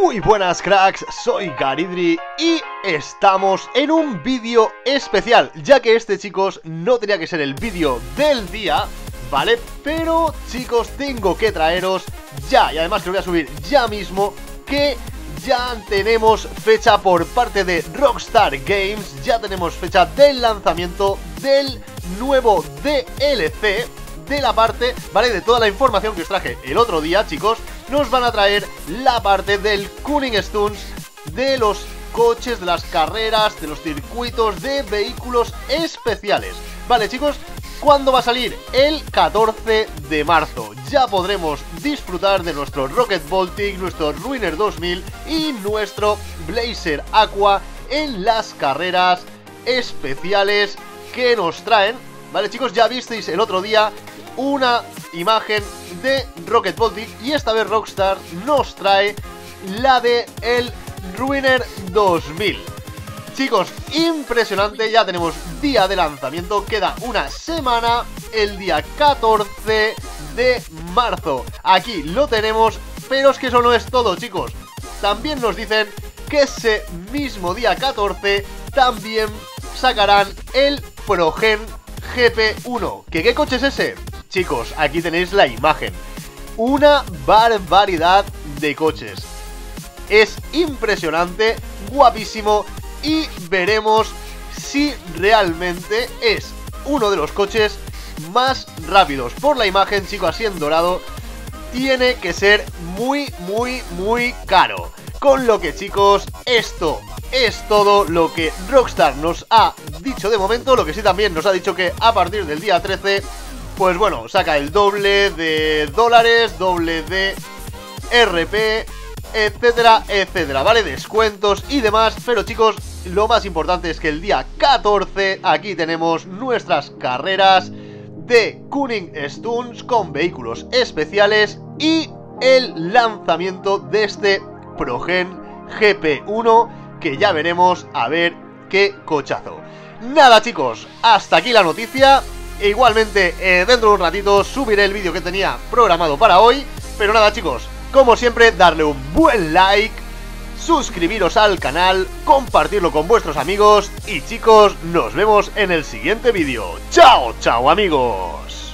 Muy buenas cracks, soy Garidri y estamos en un vídeo especial Ya que este chicos no tenía que ser el vídeo del día, ¿vale? Pero chicos tengo que traeros ya, y además lo voy a subir ya mismo Que ya tenemos fecha por parte de Rockstar Games Ya tenemos fecha del lanzamiento del nuevo DLC de la parte, ¿vale? De toda la información que os traje el otro día, chicos Nos van a traer la parte del Cooling Stunts De los coches, de las carreras, de los circuitos, de vehículos especiales Vale, chicos, ¿Cuándo va a salir? El 14 de marzo. Ya podremos disfrutar de nuestro Rocket Baltic, nuestro Ruiner 2000 y nuestro Blazer Aqua en las carreras especiales que nos traen. Vale chicos, ya visteis el otro día una imagen de Rocket Baltic y esta vez Rockstar nos trae la de el Ruiner 2000. Chicos, impresionante, ya tenemos día de lanzamiento, queda una semana, el día 14 de marzo. Aquí lo tenemos, pero es que eso no es todo, chicos. También nos dicen que ese mismo día 14 también sacarán el Progen GP1. ¿Que qué coche es ese? Chicos, aquí tenéis la imagen. Una barbaridad de coches. Es impresionante, guapísimo y veremos si realmente es uno de los coches más rápidos. Por la imagen, chicos, así en dorado, tiene que ser muy, muy, muy caro. Con lo que, chicos, esto es todo lo que Rockstar nos ha dicho de momento. Lo que sí también nos ha dicho que a partir del día 13 pues bueno, saca el doble de dólares, doble de RP, etcétera, etcétera, ¿vale? Descuentos y demás, pero chicos, lo más importante es que el día 14 aquí tenemos nuestras carreras de Kuning Stunts con vehículos especiales y el lanzamiento de este Progen GP1 que ya veremos a ver qué cochazo. Nada chicos, hasta aquí la noticia, e igualmente, eh, dentro de un ratito subiré el vídeo que tenía programado para hoy. Pero nada chicos, como siempre, darle un buen like, suscribiros al canal, compartirlo con vuestros amigos y chicos, nos vemos en el siguiente vídeo. ¡Chao, chao amigos!